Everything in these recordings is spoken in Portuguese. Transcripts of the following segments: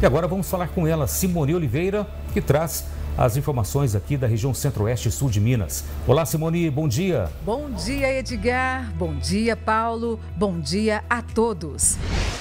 E agora vamos falar com ela, Simone Oliveira, que traz as informações aqui da região centro-oeste e sul de Minas. Olá, Simone, bom dia. Bom dia, Edgar. Bom dia, Paulo. Bom dia a todos.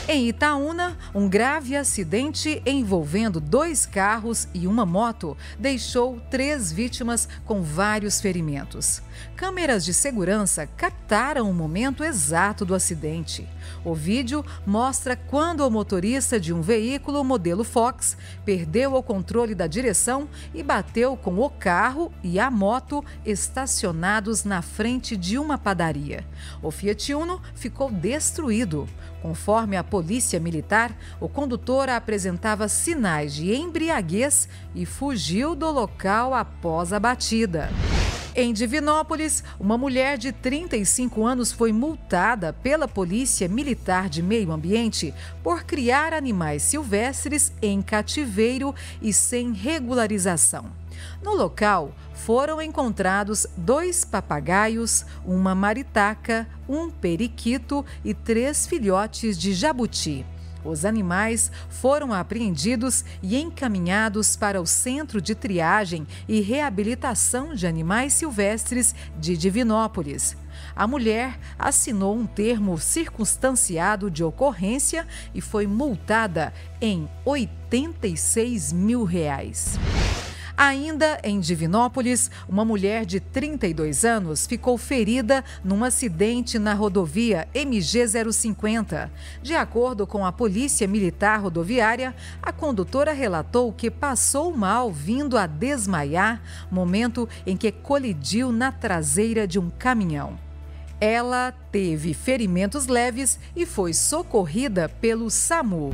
Em Itaúna, um grave acidente envolvendo dois carros e uma moto deixou três vítimas com vários ferimentos. Câmeras de segurança captaram o momento exato do acidente. O vídeo mostra quando o motorista de um veículo modelo Fox perdeu o controle da direção e bateu com o carro e a moto estacionados na frente de uma padaria. O Fiat Uno ficou destruído. Conforme a polícia militar, o condutor apresentava sinais de embriaguez e fugiu do local após a batida. Em Divinópolis, uma mulher de 35 anos foi multada pela Polícia Militar de Meio Ambiente por criar animais silvestres em cativeiro e sem regularização. No local, foram encontrados dois papagaios, uma maritaca, um periquito e três filhotes de jabuti. Os animais foram apreendidos e encaminhados para o Centro de Triagem e Reabilitação de Animais Silvestres de Divinópolis. A mulher assinou um termo circunstanciado de ocorrência e foi multada em 86 mil reais. Ainda em Divinópolis, uma mulher de 32 anos ficou ferida num acidente na rodovia MG 050. De acordo com a Polícia Militar Rodoviária, a condutora relatou que passou mal vindo a desmaiar, momento em que colidiu na traseira de um caminhão. Ela teve ferimentos leves e foi socorrida pelo SAMU.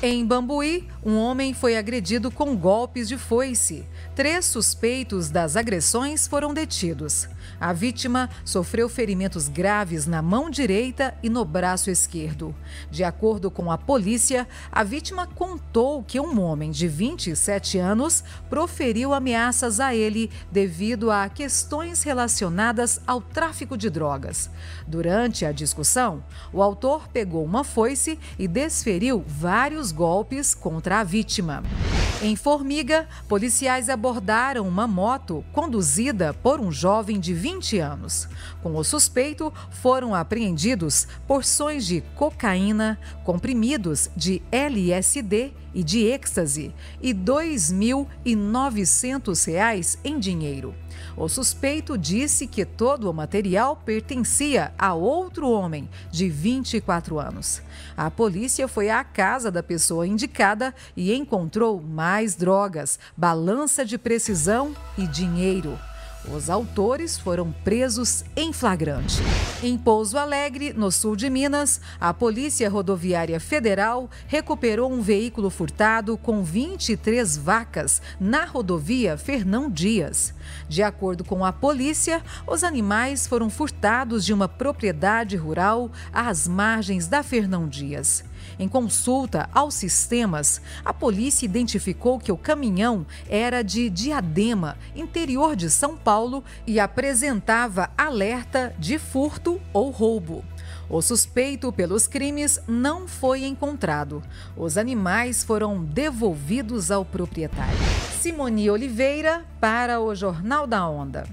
Em Bambuí, um homem foi agredido com golpes de foice. Três suspeitos das agressões foram detidos. A vítima sofreu ferimentos graves na mão direita e no braço esquerdo. De acordo com a polícia, a vítima contou que um homem de 27 anos proferiu ameaças a ele devido a questões relacionadas ao tráfico de drogas. Durante a discussão, o autor pegou uma foice e desferiu vários golpes contra a vítima. Em Formiga, policiais abordaram uma moto conduzida por um jovem de 20 anos. Com o suspeito, foram apreendidos porções de cocaína, comprimidos de LSD e de êxtase e R$ 2.900 em dinheiro. O suspeito disse que todo o material pertencia a outro homem de 24 anos. A polícia foi à casa da pessoa indicada e encontrou mais drogas, balança de precisão e dinheiro. Os autores foram presos em flagrante. Em Pouso Alegre, no sul de Minas, a Polícia Rodoviária Federal recuperou um veículo furtado com 23 vacas na rodovia Fernão Dias. De acordo com a polícia, os animais foram furtados de uma propriedade rural às margens da Fernão Dias. Em consulta aos sistemas, a polícia identificou que o caminhão era de Diadema, interior de São Paulo, e apresentava alerta de furto ou roubo. O suspeito pelos crimes não foi encontrado. Os animais foram devolvidos ao proprietário. Simone Oliveira para o Jornal da Onda.